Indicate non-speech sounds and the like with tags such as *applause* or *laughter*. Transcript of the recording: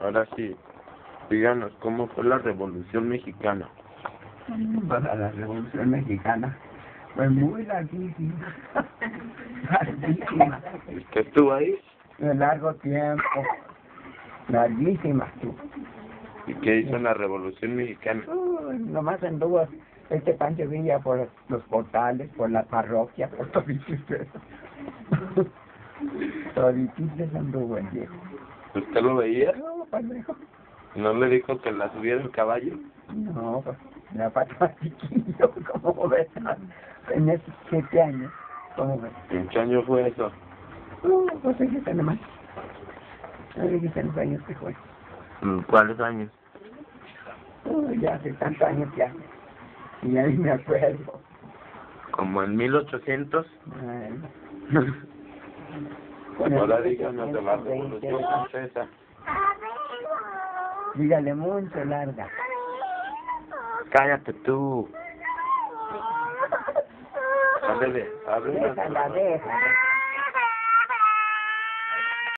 Ahora sí, díganos cómo fue la Revolución Mexicana. *laughs* Para la Revolución Mexicana fue muy larguísima. *laughs* larguísima. ¿Usted estuvo ahí? De largo tiempo. Larguísima, tú. ¿Y qué hizo en la Revolución Mexicana? Uy, nomás anduvo este Pancho Villa por los portales, por la parroquia, por toditos *laughs* eso. toditos anduvo el viejo. ¿Usted lo veía? No, pendejo. ¿No le dijo que la subiera el caballo? No, pues, para más chiquillo, *laughs* como ves, tenía siete años, como ves. ¿En qué año fue eso? No, pues fíjate nomás. No fíjate los años que fue. ¿En ¿Cuáles años? Uy, ya hace tantos años ya. Y ahí me acuerdo. ¿Como en 1800? Ay, *laughs* Con el Ahora díganos de la 1820, Revolución Francesa. Dígale mucho larga. Cállate tú. Ándale, ábrele. Déjala, déjala.